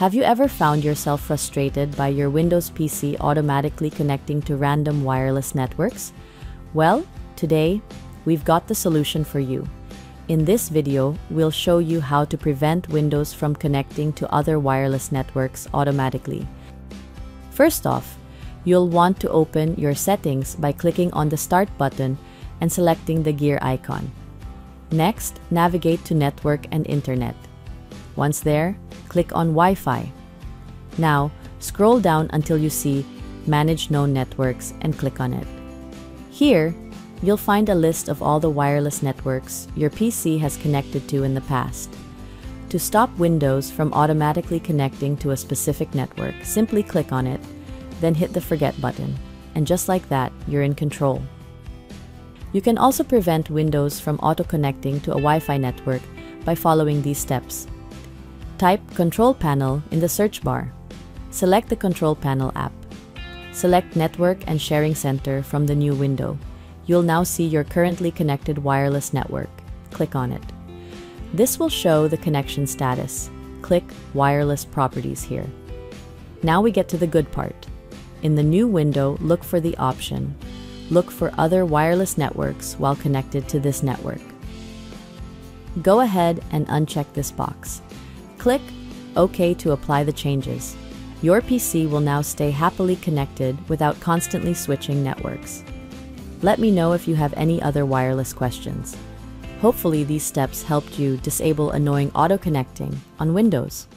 Have you ever found yourself frustrated by your Windows PC automatically connecting to random wireless networks? Well, today, we've got the solution for you. In this video, we'll show you how to prevent Windows from connecting to other wireless networks automatically. First off, you'll want to open your settings by clicking on the Start button and selecting the gear icon. Next, navigate to Network and Internet. Once there, click on Wi-Fi. Now, scroll down until you see Manage Known Networks and click on it. Here, you'll find a list of all the wireless networks your PC has connected to in the past. To stop Windows from automatically connecting to a specific network, simply click on it, then hit the Forget button. And just like that, you're in control. You can also prevent Windows from auto-connecting to a Wi-Fi network by following these steps. Type Control Panel in the search bar. Select the Control Panel app. Select Network and Sharing Center from the new window. You'll now see your currently connected wireless network. Click on it. This will show the connection status. Click Wireless Properties here. Now we get to the good part. In the new window, look for the option Look for other wireless networks while connected to this network. Go ahead and uncheck this box. Click OK to apply the changes. Your PC will now stay happily connected without constantly switching networks. Let me know if you have any other wireless questions. Hopefully these steps helped you disable annoying auto-connecting on Windows.